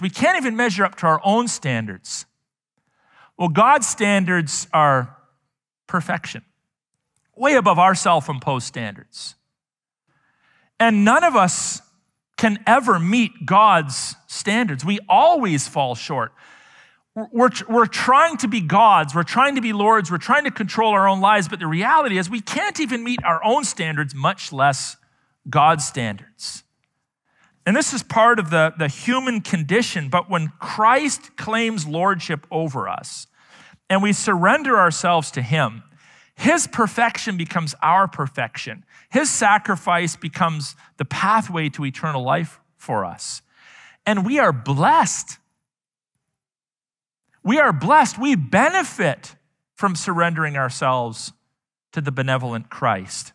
We can't even measure up to our own standards. Well, God's standards are perfection, way above our self imposed standards. And none of us can ever meet God's standards. We always fall short. We're, we're trying to be gods, we're trying to be lords, we're trying to control our own lives, but the reality is we can't even meet our own standards, much less God's standards. And this is part of the, the human condition, but when Christ claims lordship over us and we surrender ourselves to Him, His perfection becomes our perfection. His sacrifice becomes the pathway to eternal life for us. And we are blessed we are blessed. We benefit from surrendering ourselves to the benevolent Christ.